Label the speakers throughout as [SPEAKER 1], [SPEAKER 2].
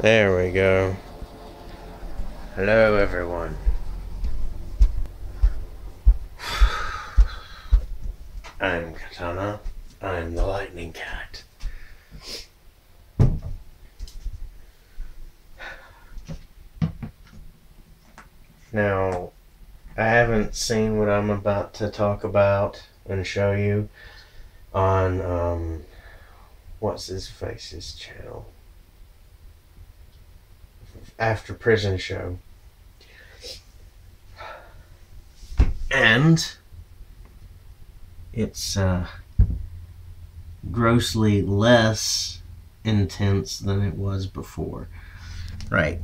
[SPEAKER 1] There we go. Hello, everyone. I'm Katana. I'm the Lightning Cat. Now, I haven't seen what I'm about to talk about and show you on, um, what's his face's channel? After Prison Show. And it's uh, grossly less intense than it was before. Right.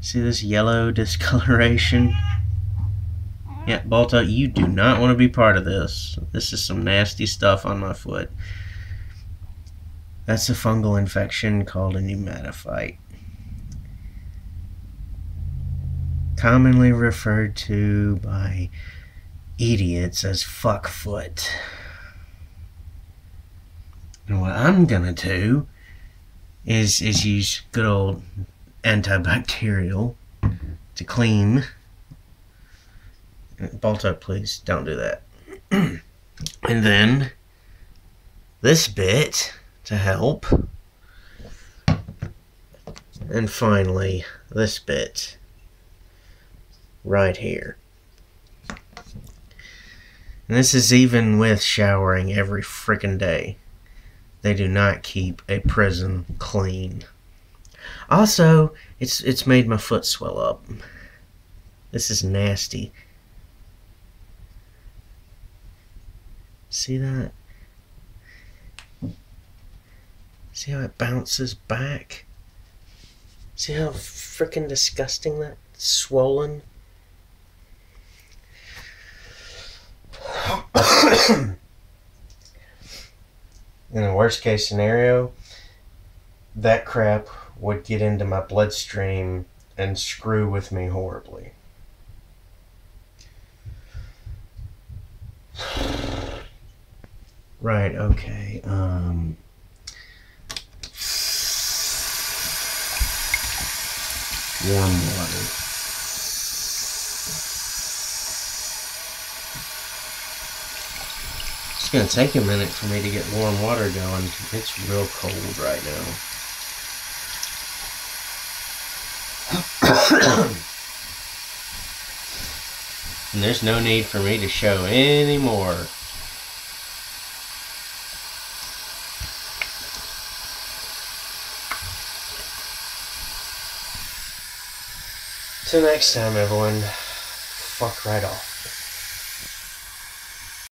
[SPEAKER 1] See this yellow discoloration? Yeah, Balto, you do not want to be part of this. This is some nasty stuff on my foot. That's a fungal infection called a pneumatophyte. Commonly referred to by idiots as fuckfoot. And what I'm gonna do is is use good old antibacterial to clean. Balto, please don't do that. and then this bit to help. And finally, this bit right here. And this is even with showering every freaking day. They do not keep a prison clean. Also, it's it's made my foot swell up. This is nasty. See that? See how it bounces back? See how freaking disgusting that swollen? In the worst case scenario, that crap would get into my bloodstream and screw with me horribly. Right, okay. Um warm water. It's gonna take a minute for me to get warm water going. It's real cold right now. and there's no need for me to show any more. Till next time, everyone, fuck right off.